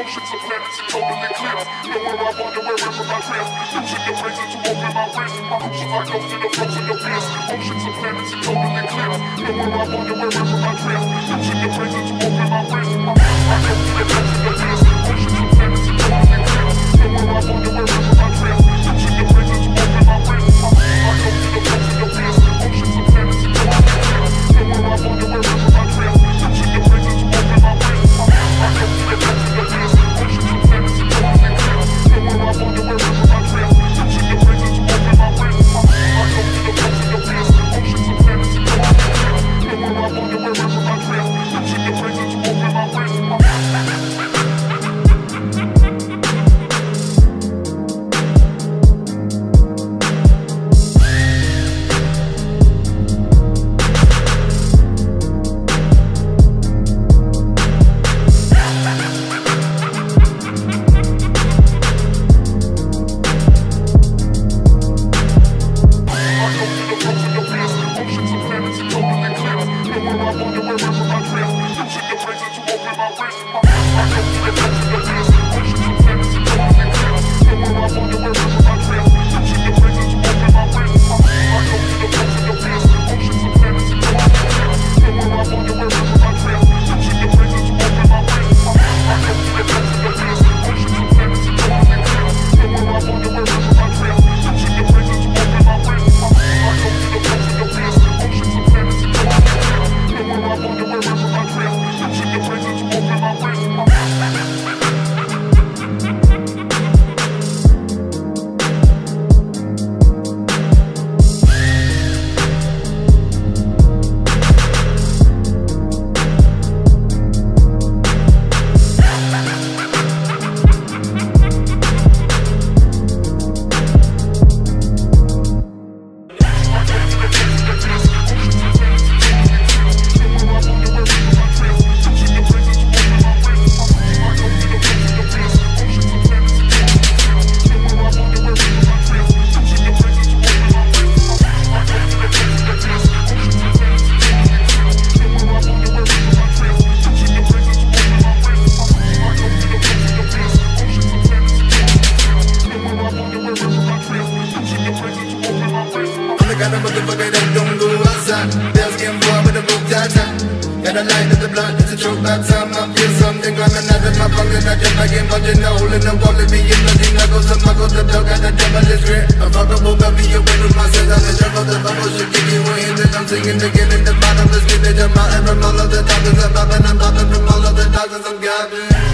Oceans of planets are totally clear. Know where I wander, wherever my drift. Using your razor to open my wrist. My are like ghosts in the frozen abyss. Oceans of planets are totally clear. Know where I wander, wherever my drift. I'm the kind of motherfucker that don't go outside. Bells getting bored with the book tata. Got a light in the blood, it's a choke by time. I feel something climbing out of my pocket. I just like it, punching a hole in the wall. Let me in, nothing. I go some, go the dog, got the devilish grit. I fuck up, got me away with myself. I'm the drug of the bubble, shit, give you a hint that I'm singing again in the bottom. Let's get it, I'm out, from all of the doctors. I'm popping, I'm popping from all of the doctors. I'm gobbling.